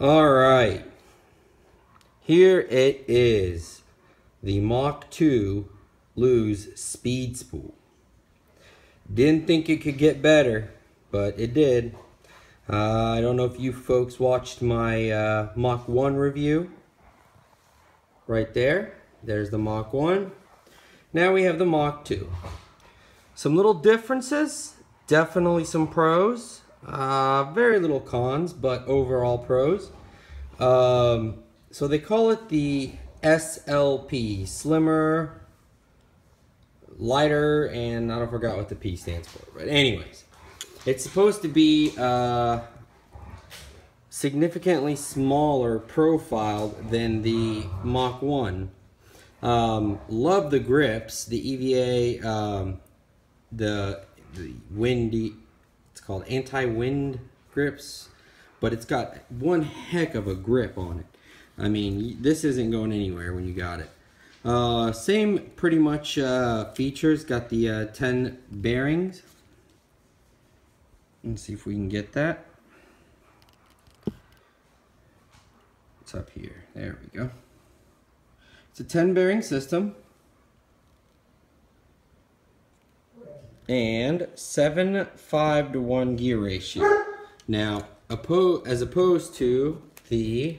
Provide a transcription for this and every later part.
All right. Here it is. The Mach 2 Lew's Speed Spool. Didn't think it could get better, but it did. Uh, I don't know if you folks watched my uh, Mach 1 review. Right there. There's the Mach 1. Now we have the Mach 2. Some little differences. Definitely some pros. Uh, very little cons, but overall pros. Um, so they call it the SLP, slimmer, lighter, and I don't forgot what the P stands for. But anyways, it's supposed to be uh, significantly smaller profiled than the Mach 1. Um, love the grips, the EVA, um, the, the windy, called anti-wind grips, but it's got one heck of a grip on it. I mean, this isn't going anywhere when you got it. Uh, same pretty much uh, features. Got the uh, 10 bearings. Let's see if we can get that. It's up here. There we go. It's a 10 bearing system. And 7 5 to 1 gear ratio. Now, as opposed to the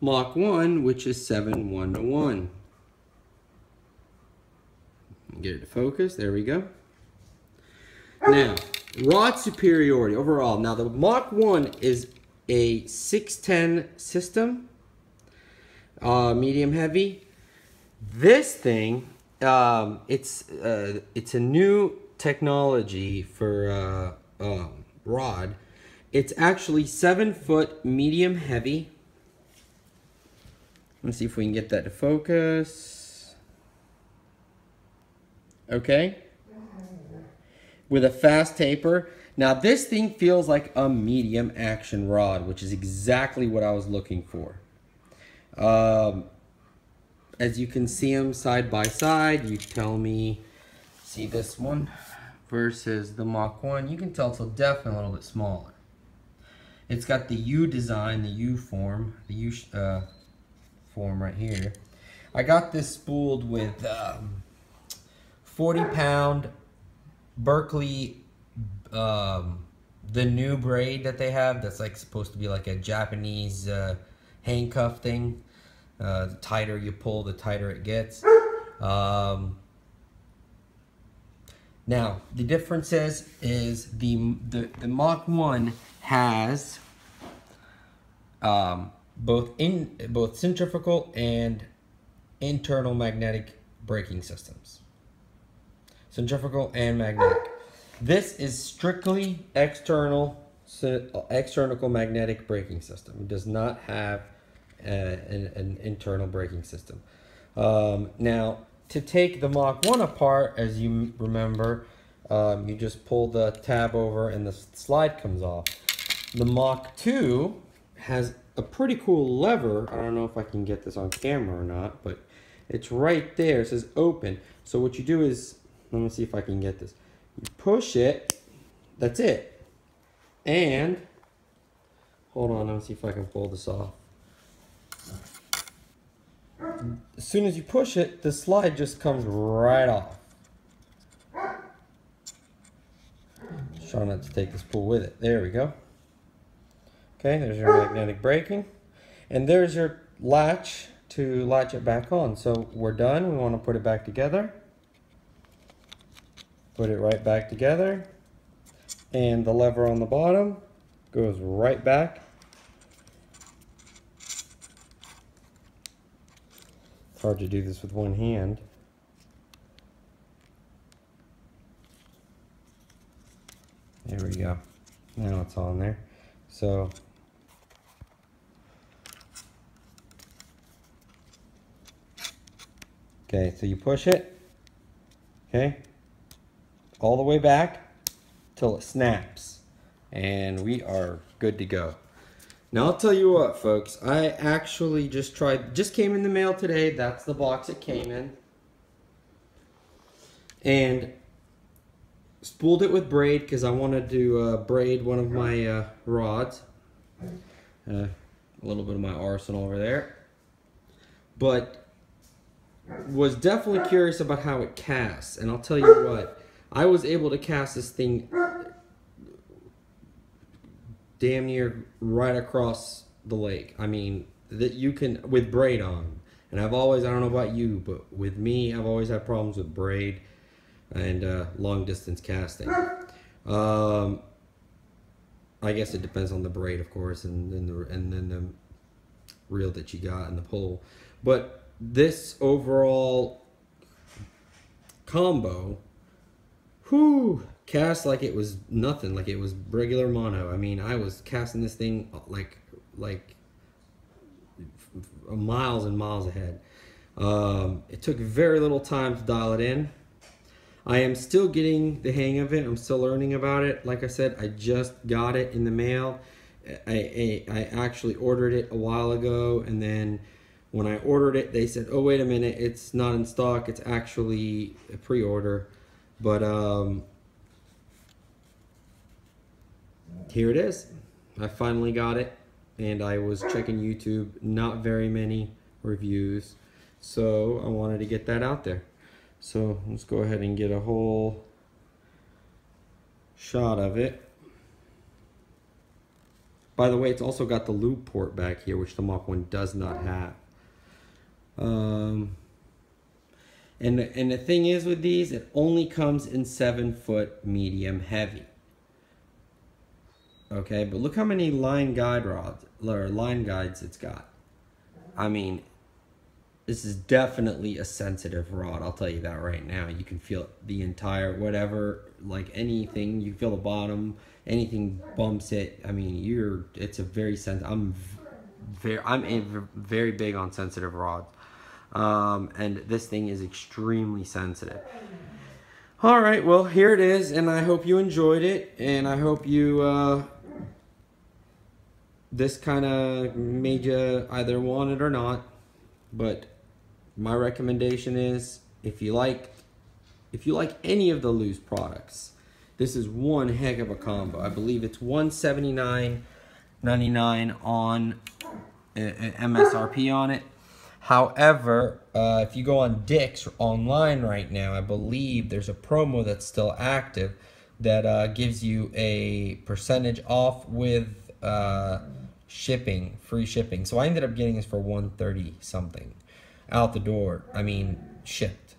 Mach 1, which is 7 1 to 1. Get it to focus. There we go. Now, rod superiority overall. Now, the Mach 1 is a 610 system, uh, medium heavy. This thing, um, it's uh, it's a new technology for uh, um, rod. It's actually seven foot medium heavy Let's see if we can get that to focus. Okay. With a fast taper. Now this thing feels like a medium action rod, which is exactly what I was looking for. Um, as you can see them side by side, you tell me, see this one versus the Mach 1, you can tell it's definitely a little bit smaller. It's got the U design, the U form, the U uh, form right here. I got this spooled with um, 40 pound Berkley, um, the new braid that they have that's like supposed to be like a Japanese uh, handcuff thing. Uh, the tighter you pull, the tighter it gets. Um, now, the difference is, is the, the, the Mach 1 has um, both in both centrifugal and internal magnetic braking systems. Centrifugal and magnetic. This is strictly external external magnetic braking system. It does not have an, an, internal braking system. Um, now, to take the Mach 1 apart, as you remember, um, you just pull the tab over and the slide comes off. The Mach 2 has a pretty cool lever. I don't know if I can get this on camera or not, but it's right there. It says open. So what you do is, let me see if I can get this. You push it. That's it. And, hold on, let me see if I can pull this off. As soon as you push it, the slide just comes right off. Just trying not to take this pull with it. There we go. Okay, there's your magnetic braking. And there's your latch to latch it back on. So we're done. We want to put it back together. Put it right back together. And the lever on the bottom goes right back. Hard to do this with one hand. There we go. Now it's on there. So Okay, so you push it, okay, all the way back till it snaps. And we are good to go. Now I'll tell you what, folks. I actually just tried, just came in the mail today. That's the box it came in. And spooled it with braid because I wanted to uh, braid one of my uh, rods. Uh, a little bit of my arsenal over there. But was definitely curious about how it casts. And I'll tell you what, I was able to cast this thing damn near right across the lake. I mean, that you can, with braid on. And I've always, I don't know about you, but with me, I've always had problems with braid and uh, long distance casting. Um, I guess it depends on the braid, of course, and then the and then the reel that you got and the pole. But this overall combo, whoo, cast like it was nothing, like it was regular mono. I mean, I was casting this thing like like miles and miles ahead. Um, it took very little time to dial it in. I am still getting the hang of it. I'm still learning about it. Like I said, I just got it in the mail. I, I, I actually ordered it a while ago and then when I ordered it, they said, oh, wait a minute, it's not in stock. It's actually a pre-order. But um, here it is. I finally got it. And I was checking YouTube. Not very many reviews. So I wanted to get that out there. So let's go ahead and get a whole shot of it. By the way, it's also got the lube port back here, which the Mach 1 does not have. Um, and, and the thing is with these, it only comes in 7 foot medium heavy. Okay, but look how many line guide rods, or line guides it's got. I mean, this is definitely a sensitive rod. I'll tell you that right now. You can feel the entire, whatever, like anything, you feel the bottom, anything bumps it. I mean, you're, it's a very sensitive, I'm very, I'm very big on sensitive rods. Um, and this thing is extremely sensitive. All right, well, here it is, and I hope you enjoyed it, and I hope you, uh, this kind of made you either want it or not, but my recommendation is if you like, if you like any of the Lew's products, this is one heck of a combo. I believe it's 179.99 on uh, uh MSRP on it. However, uh, if you go on Dick's online right now, I believe there's a promo that's still active that uh, gives you a percentage off with uh, shipping, free shipping. So I ended up getting this for 130 something out the door. I mean, shipped.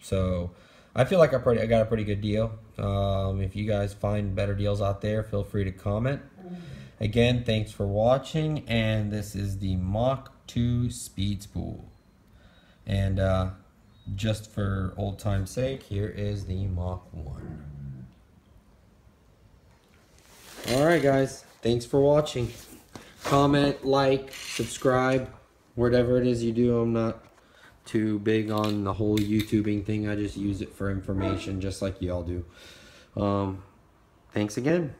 So I feel like I, pretty, I got a pretty good deal. Um, if you guys find better deals out there, feel free to comment. Again, thanks for watching, and this is the Mach 2 speed spool. And uh, just for old time's sake, here is the Mach 1. Alright guys, thanks for watching. Comment, like, subscribe, whatever it is you do. I'm not too big on the whole YouTubing thing. I just use it for information just like y'all do. Um, thanks again.